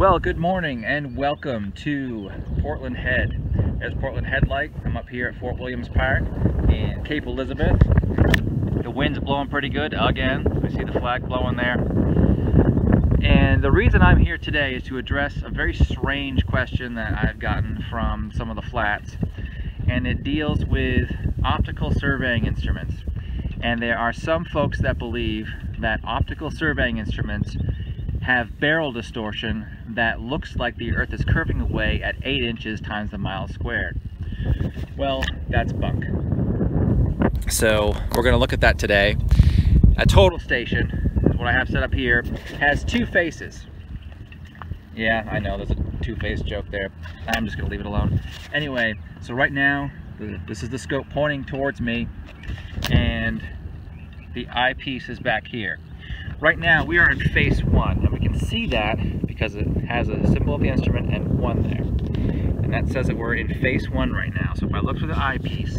Well, good morning and welcome to Portland Head. There's Portland Headlight. I'm up here at Fort Williams Park in Cape Elizabeth. The wind's blowing pretty good again. I see the flag blowing there. And the reason I'm here today is to address a very strange question that I've gotten from some of the flats. And it deals with optical surveying instruments. And there are some folks that believe that optical surveying instruments have barrel distortion that looks like the earth is curving away at 8 inches times the mile squared. Well, that's bunk. So we're going to look at that today. A total station, what I have set up here, has two faces. Yeah, I know, there's a two-faced joke there. I'm just going to leave it alone. Anyway, so right now, this is the scope pointing towards me, and the eyepiece is back here. Right now, we are in face one, and we can see that because it has a symbol of the instrument and one there. And that says that we're in face one right now. So if I look through the eyepiece,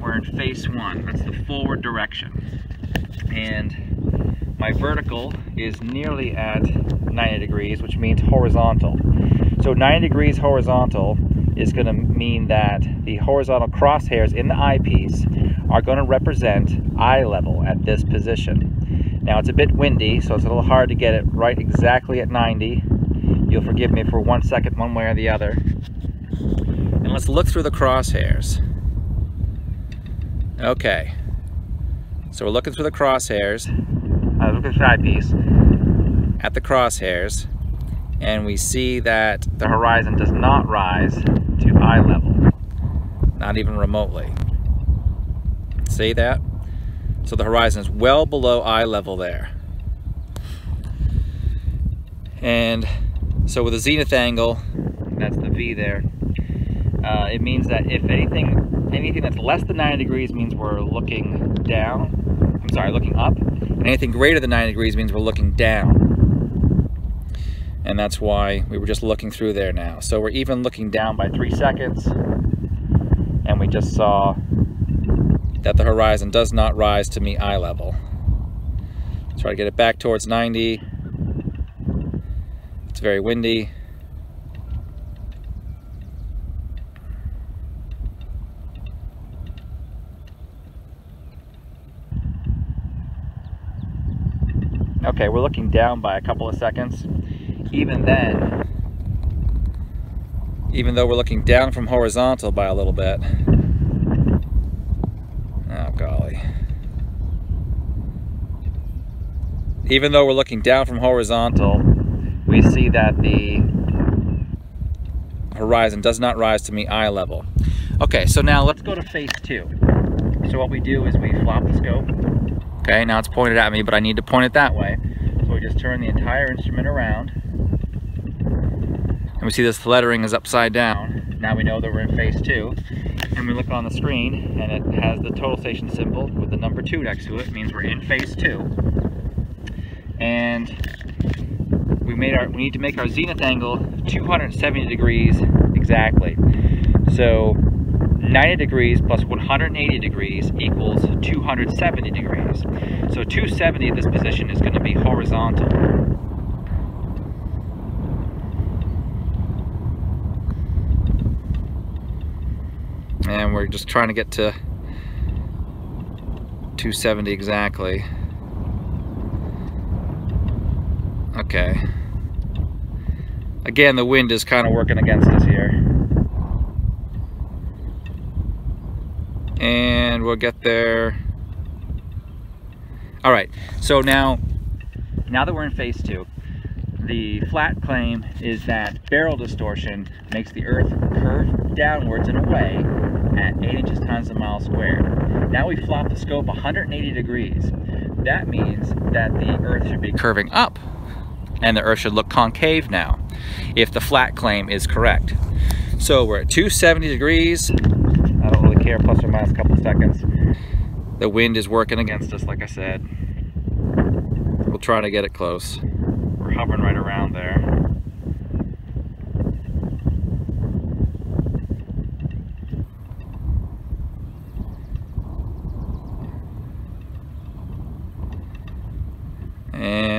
we're in face one. That's the forward direction. And my vertical is nearly at 90 degrees, which means horizontal. So 90 degrees horizontal is going to mean that the horizontal crosshairs in the eyepiece are going to represent eye level at this position. Now it's a bit windy, so it's a little hard to get it right exactly at 90. You'll forgive me for one second, one way or the other. And let's look through the crosshairs. Okay. So we're looking through the crosshairs. I look at the eyepiece at the crosshairs and we see that the horizon does not rise to eye level, not even remotely. See that? So the horizon is well below eye level there. And so with a zenith angle, that's the V there, uh, it means that if anything, anything that's less than 90 degrees means we're looking down, I'm sorry, looking up, and anything greater than 90 degrees means we're looking down. And that's why we were just looking through there now. So we're even looking down by three seconds, and we just saw that the horizon does not rise to meet eye level. Try to get it back towards 90. It's very windy. Okay, we're looking down by a couple of seconds. Even then, even though we're looking down from horizontal by a little bit, even though we're looking down from horizontal, we see that the horizon does not rise to meet eye level. Okay, so now let's go to face two. So what we do is we flop the scope. Okay, now it's pointed at me, but I need to point it that way. So we just turn the entire instrument around. And we see this lettering is upside down. Now we know that we're in face two. And we look on the screen, and it has the total station symbol with the number two next to it. it means we're in face two. And we made our we need to make our zenith angle 270 degrees exactly. So 90 degrees plus 180 degrees equals 270 degrees. So 270 at this position is going to be horizontal and we're just trying to get to 270 exactly Okay. Again, the wind is kind of working against us here. And we'll get there. All right, so now, now that we're in face two, the flat claim is that barrel distortion makes the earth curve downwards and away at 8 inches times the mile squared. Now we flop the scope 180 degrees. That means that the earth should be curving up and the Earth should look concave now, if the flat claim is correct. So we're at 270 degrees. I don't really care, plus or minus a couple seconds. The wind is working against us, like I said. We'll try to get it close. We're hovering right around there.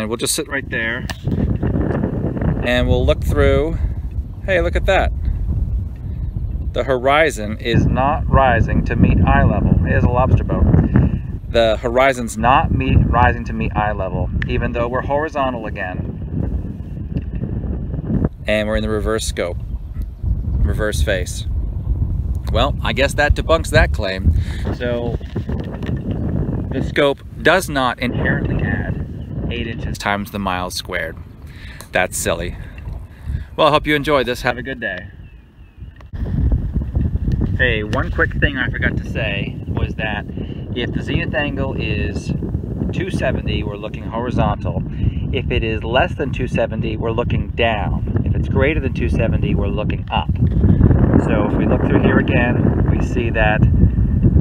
We'll just sit right there and we'll look through. Hey, look at that. The horizon is not rising to meet eye level. Here's a lobster boat. The horizon's not meet, rising to meet eye level, even though we're horizontal again. And we're in the reverse scope, reverse face. Well, I guess that debunks that claim. So the scope does not inherently 8 inches times the miles squared. That's silly. Well, I hope you enjoyed this. Have a good day. Hey, one quick thing I forgot to say was that if the zenith angle is 270, we're looking horizontal. If it is less than 270, we're looking down. If it's greater than 270, we're looking up. So if we look through here again, we see that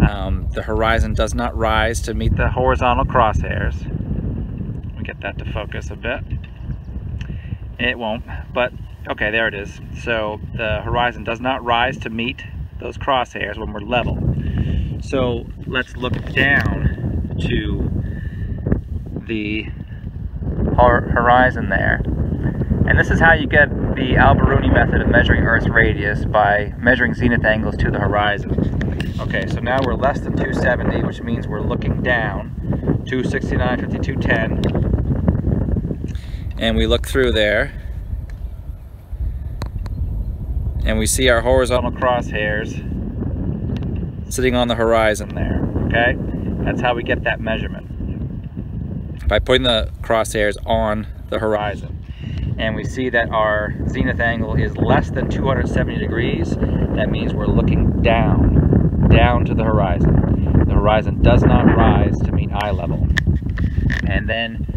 um, the horizon does not rise to meet the horizontal crosshairs. Get that to focus a bit. It won't, but okay, there it is. So the horizon does not rise to meet those crosshairs when we're level. So let's look down to the horizon there. And this is how you get the Al-Biruni method of measuring Earth's radius by measuring zenith angles to the horizon. Okay, so now we're less than 270, which means we're looking down, 269, 52, 10. And we look through there, and we see our horizontal crosshairs sitting on the horizon there, okay? That's how we get that measurement. By putting the crosshairs on the horizon and we see that our zenith angle is less than 270 degrees, that means we're looking down, down to the horizon. The horizon does not rise to meet eye level. And then,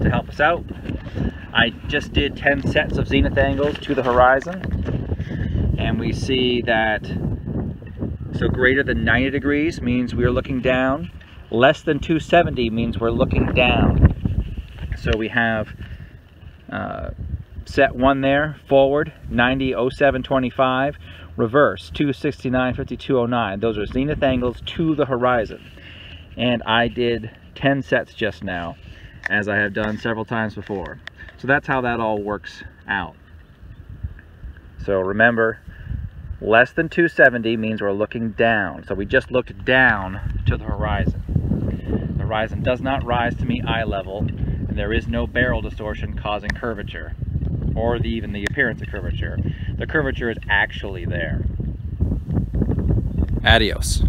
to help us out, I just did 10 sets of zenith angles to the horizon, and we see that, so greater than 90 degrees means we're looking down, less than 270 means we're looking down. So we have uh, set one there, forward, 90, 07, 25, reverse, 269, 5209. Those are zenith angles to the horizon. And I did 10 sets just now, as I have done several times before. So that's how that all works out. So remember, less than 270 means we're looking down. So we just looked down to the horizon. The horizon does not rise to meet eye level and there is no barrel distortion causing curvature or the, even the appearance of curvature. The curvature is actually there. Adios.